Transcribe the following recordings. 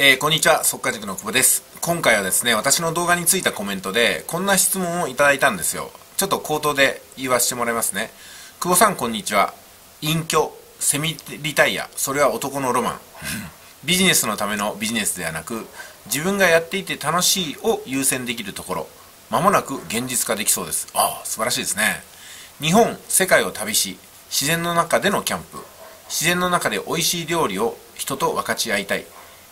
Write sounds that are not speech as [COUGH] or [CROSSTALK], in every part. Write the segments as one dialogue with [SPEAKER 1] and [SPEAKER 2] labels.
[SPEAKER 1] えー、こんにちは、速稼塾の久保です。今回はですね、私の動画についたコメントで、こんな質問をいただいたんですよ。ちょっと口頭で言わせてもらいますね。久保さん、こんにちは。隠居、セミリタイア、それは男のロマン。[LAUGHS] ビジネスのためのビジネスではなく、自分がやっていて楽しいを優先できるところ、まもなく現実化できそうです。ああ、素晴らしいですね。日本、世界を旅し、自然の中でのキャンプ、自然の中で美味しい料理を人と分かち合いたい。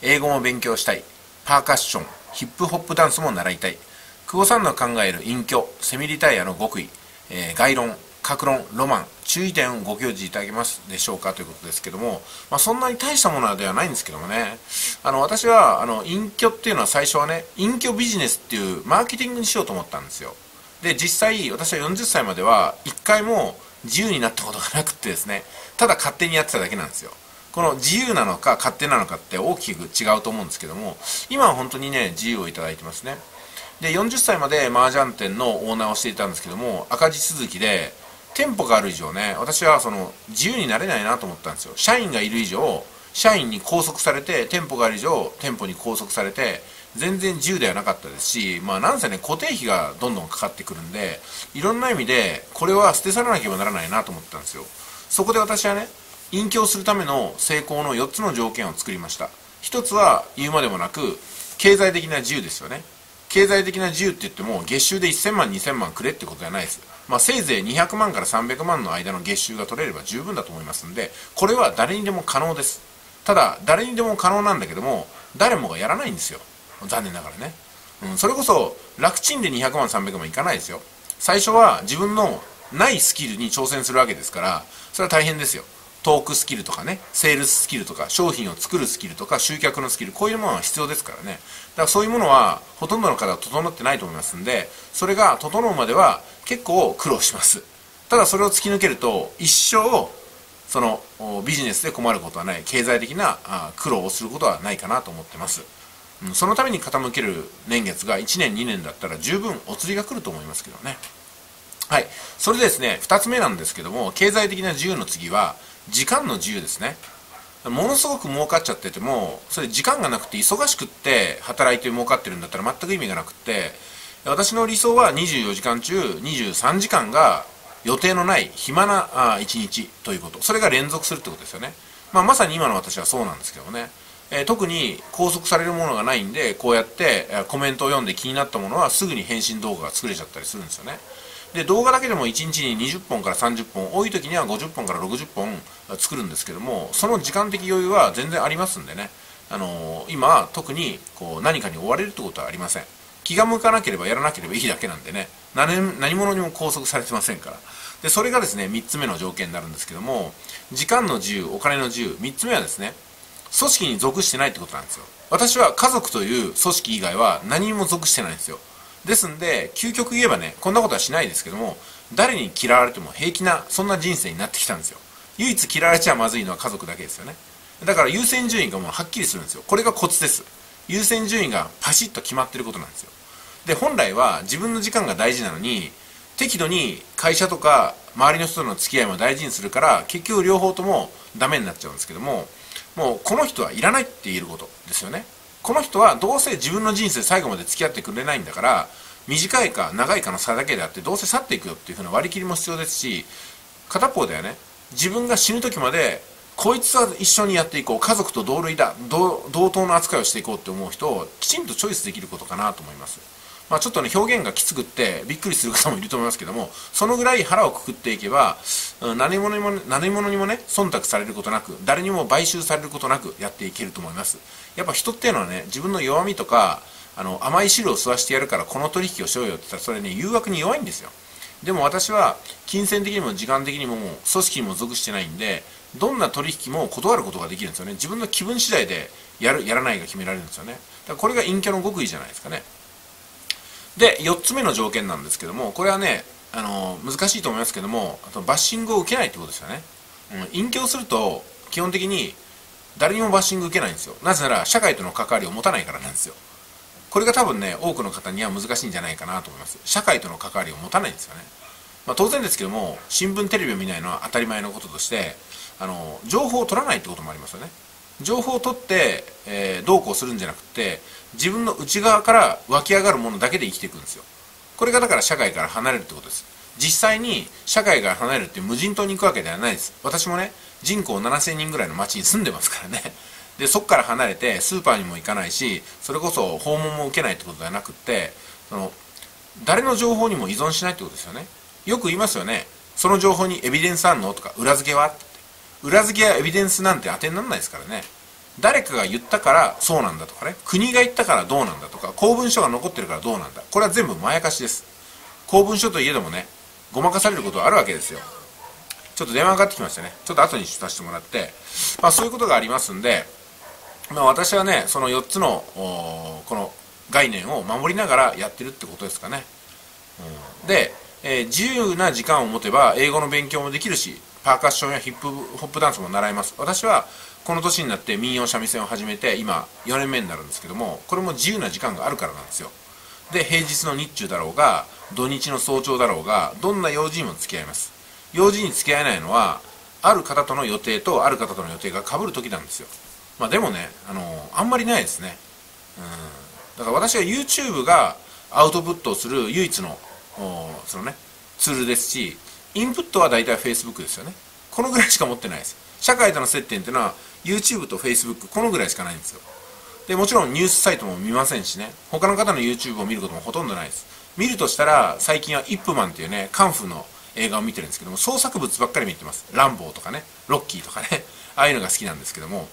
[SPEAKER 1] 英語も勉強したい。パーカッションヒップホップダンスも習いたい。久保さんの考える隠居セミリタイアの極意、えー、概論格論ロマン注意点をご教示いただけますでしょうか？ということですけども、まあ、そんなに大したものではないんですけどもね。あの私はあの隠居っていうのは最初はね隠居ビジネスっていうマーケティングにしようと思ったんですよ。で実際私は40歳までは1回も自由になったことがなくてですねただ勝手にやってただけなんですよ。この自由なのか勝手なのかって大きく違うと思うんですけども今は本当にね自由をいただいてますね。で40歳まで麻雀店のオーナーをしていたんですけども赤字続きで店舗がある以上ね私はその自由になれないなと思ったんですよ。社員がいる以上社員に拘束されて店舗がある以上店舗に拘束されて全然自由ではなかったですしまあなんせね固定費がどんどんかかってくるんでいろんな意味でこれは捨て去らなければならないなと思ったんですよ。そこで私はね隠居するための成功の4つの条件を作りました。1つは言うまでもなく経済的な自由ですよね。経済的な自由って言っても月収で1000万2000万くれってことじゃないです。まあ、せいぜい200万から300万の間の月収が取れれば十分だと思いますんでこれは誰にでも可能です。ただ誰にでも可能なんだけども誰もがやらないんですよ。残念ながらね、うん、それこそ楽ちんで200万300万いかないですよ。最初は自分のないスキルに挑戦するわけですからそれは大変ですよ。トークスキルとかね、セールススキルとか、商品を作るスキルとか、集客のスキル、こういうものは必要ですからね。だからそういうものは、ほとんどの方は整ってないと思いますんで、それが整うまでは結構苦労します。ただそれを突き抜けると、一生、そのビジネスで困ることはない、経済的な苦労をすることはないかなと思ってます。そのために傾ける年月が1年、2年だったら十分お釣りが来ると思いますけどね。はい。それでですね、2つ目なんですけども、経済的な自由の次は、時間の自由ですね。ものすごく儲かっちゃっててもそれ時間がなくて忙しくって働いて儲かってるんだったら全く意味がなくって私の理想は24時間中23時間が予定のない暇なあ1日ということ。それが連続するってことですよね、まあ、まさに今の私はそうなんですけどね、えー、特に拘束されるものがないんでこうやってコメントを読んで気になったものはすぐに返信動画が作れちゃったりするんですよね。で動画だけでも1日に20本から30本多い時には50本から60本作るんですけどもその時間的余裕は全然ありますんでね、あのー、今特にこう何かに追われるってことはありません。気が向かなければやらなければいいだけなんでね。何何者にも拘束されてませんから。でそれがですね3つ目の条件になるんですけども時間の自由お金の自由3つ目はですね組織に属してないってことなんですよ。私は家族という組織以外は何にも属してないんですよ。ですんで究極言えばねこんなことはしないですけども誰に嫌われても平気なそんな人生になってきたんですよ。唯一嫌われちゃまずいのは家族だけですよね。だから優先順位がもうはっきりするんですよ。これがコツです。優先順位がパシッと決まってることなんですよ。で本来は自分の時間が大事なのに適度に会社とか周りの人との付き合いも大事にするから結局両方ともダメになっちゃうんですけどももうこの人はいらないって言えることですよね。この人はどうせ自分の人生最後まで付き合ってくれないんだから短いか長いかの差だけであってどうせ去っていくよっていうふうな割り切りも必要ですし片方ではね。自分が死ぬ時までこいつは一緒にやっていこう。家族と同類だ。同等の扱いをしていこうって思う人をきちんとチョイスできることかなと思います。まあ、ちょっとね表現がきつくってびっくりする方もいると思いますけどもそのぐらい腹をくくっていけば何者にも何者にもね忖度されることなく誰にも買収されることなくやっていけると思います。やっぱ人っていうのはね自分の弱みとかあの甘い汁を吸わしてやるからこの取引をしようよって言ったらそれね誘惑に弱いんですよ。でも私は金銭的にも時間的にもも組織にも属してないんでどんな取引も断ることができるんですよね。自分の気分次第でやるやらないが決められるんですよね。だからこれが陰キャの極意じゃないですかね。で4つ目の条件なんですけどもこれはねあの難しいと思いますけどもあとバッシングを受けないってことですよね、うん、隠居すると基本的に誰にもバッシング受けないんですよ。なぜなら社会との関わりを持たないからなんですよ。これが多分ね多くの方には難しいんじゃないかなと思います。社会との関わりを持たないんですよね、まあ、当然ですけども新聞テレビを見ないのは当たり前のこととしてあの情報を取らないってこともありますよね。情報を取って、えー、どうこうするんじゃなくて自分の内側から湧き上がるものだけで生きていくんですよ。これがだから社会から離れるってことです。実際に社会から離れるって無人島に行くわけではないです。私もね人口7000人ぐらいの町に住んでますからね。[LAUGHS] でそこから離れてスーパーにも行かないしそれこそ訪問も受けないってことではなくってその誰の情報にも依存しないってことですよね。よく言いますよね。その情報にエビデンスあんの？とか裏付けは？って。裏付けやエビデンスなんて当てにならないですからね。誰かが言ったからそうなんだとかね。国が言ったからどうなんだとか。公文書が残ってるからどうなんだ。これは全部まやかしです。公文書といえどもねごまかされることはあるわけですよ。ちょっと電話がかかってきましたね。ちょっと後にさせてもらって、まあ、そういうことがありますんで、まあ、私はねその4つのこの概念を守りながらやってるってことですかね、うん、で、えー、自由な時間を持てば英語の勉強もできるしパーカッションやヒップホップダンスも習います。私はこの年になって民謡三味線を始めて今4年目になるんですけどもこれも自由な時間があるからなんですよ。で平日の日中だろうが土日の早朝だろうがどんな用事にも付き合います。用事に付き合えないのはある方との予定とある方との予定が被る時なんですよ。まあでもねあのあんまりないですね。うん。だから私は YouTube がアウトプットをする唯一のそのねツールですしインプットは大体 Facebook ですよね。このぐらいしか持ってないです。社会との接点っていうのは YouTube と Facebook このぐらいしかないんですよ。でもちろんニュースサイトも見ませんしね。他の方の YouTube を見ることもほとんどないです。見るとしたら最近はイップマンっていうねカンフーの映画を見てるんですけども創作物ばっかり見てます。ランボーとかねロッキーとかね [LAUGHS] ああいうのが好きなんですけども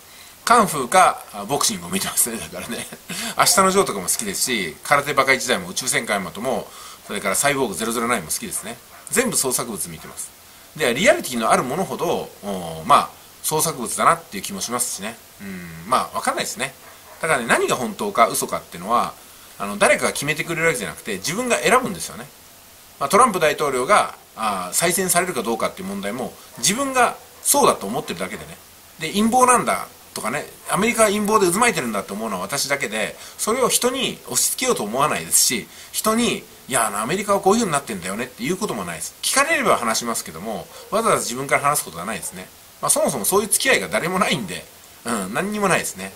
[SPEAKER 1] カンフーかボクシングを見てますね。だからね。[LAUGHS] 明日のジョーとかも好きですし空手バカ一代も宇宙戦艦ヤマトもそれからサイボーグ009も好きですね。全部創作物見てます。でリアリティのあるものほどまあ創作物だなっていう気もしますしね。うんまあ分かんないですね。だからね何が本当か嘘かっていうのはあの誰かが決めてくれるわけじゃなくて自分が選ぶんですよね、まあ、トランプ大統領があ再選されるかどうかっていう問題も自分がそうだと思ってるだけでね。で陰謀なんだとかねアメリカは陰謀で渦巻いてるんだと思うのは私だけでそれを人に押し付けようと思わないですし人にいやあのアメリカはこういうふうになってんだよねっていうこともないです。聞かれれば話しますけどもわざわざ自分から話すことがないですね、まあ、そもそもそういう付き合いが誰もないんで、うん、何にもないですね、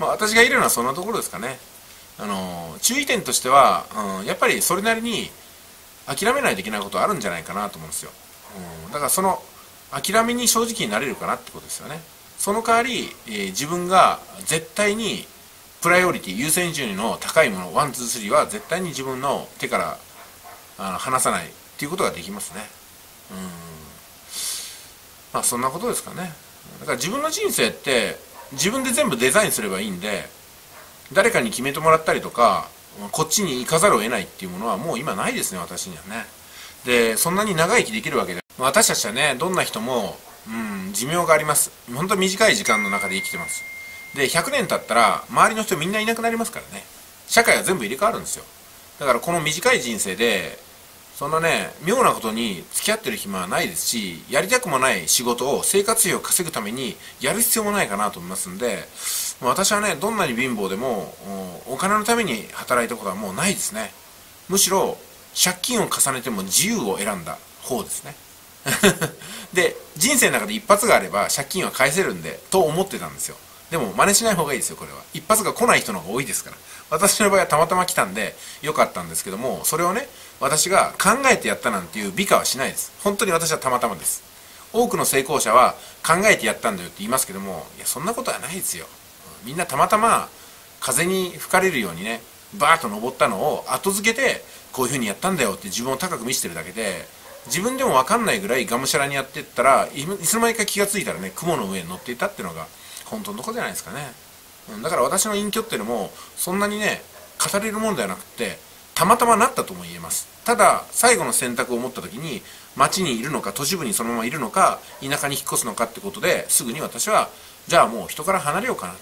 [SPEAKER 1] うん。まあ、私がいるのはそんなところですかね。あの注意点としては、うん、やっぱりそれなりに諦めないといけないことはあるんじゃないかなと思うんですよ、うん、だからその諦めに正直になれるかなってことですよね。その代わり、えー、自分が絶対にプライオリティ優先順位の高いもの one two three は絶対に自分の手からあの離さないっていうことができますね。うん。まあそんなことですかね。だから自分の人生って自分で全部デザインすればいいんで誰かに決めてもらったりとかこっちに行かざるを得ないっていうものはもう今ないですね私にはね。でそんなに長生きできるわけで私たちはねどんな人もうん寿命があります。本当に短い時間の中で生きてます。で100年経ったら周りの人みんないなくなりますからね。社会は全部入れ替わるんですよ。だからこの短い人生でそんなね妙なことに付き合ってる暇はないですしやりたくもない仕事を生活費を稼ぐためにやる必要もないかなと思いますんで私はねどんなに貧乏でもお金のために働いたことはもうないですね。むしろ借金を重ねても自由を選んだ方ですね。[LAUGHS] で人生の中で一発があれば借金は返せるんでと思ってたんですよ。でも真似しない方がいいですよこれは。一発が来ない人の方が多いですから。私の場合はたまたま来たんで良かったんですけどもそれをね私が考えてやったなんていう美化はしないです。本当に私はたまたまです。多くの成功者は考えてやったんだよって言いますけどもいやそんなことはないですよ。みんなたまたま風に吹かれるようにねバーッと登ったのを後付けでこういうふうにやったんだよって自分を高く見せてるだけで自分でも分かんないぐらいがむしゃらにやってったらいつの間にか気が付いたらね雲の上に乗っていたっていうのが本当のとこじゃないですかね、うん、だから私の隠居っていうのもそんなにね語れるものではなくてたまたまなったとも言えます。ただ最後の選択を持った時に町にいるのか都市部にそのままいるのか田舎に引っ越すのかってことですぐに私はじゃあもう人から離れようかなと、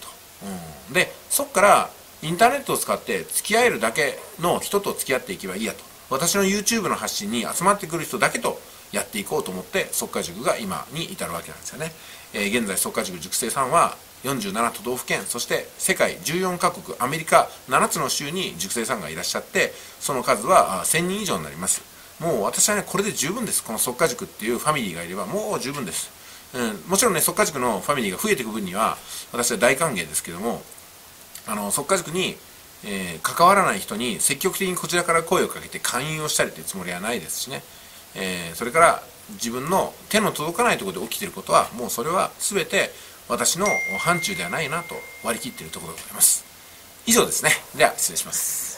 [SPEAKER 1] うん、でそっからインターネットを使って付き合えるだけの人と付き合っていけばいいやと。私の YouTube の発信に集まってくる人だけとやっていこうと思って速稼塾が今に至るわけなんですよね、えー、現在速稼塾塾生さんは47都道府県そして世界14カ国アメリカ7つの州に塾生さんがいらっしゃってその数は1000人以上になります。もう私はねこれで十分です。この速稼塾っていうファミリーがいればもう十分です。うん、もちろんね、速稼塾のファミリーが増えていく分には、私は大歓迎ですけども、あの、速稼塾に、えー、関わらない人に積極的にこちらから声をかけて勧誘をしたりというつもりはないですしね、えー、それから自分の手の届かないところで起きていることは、もうそれは全て私の範疇ではないなと割り切っているところでございます。以上ですね。では、失礼します。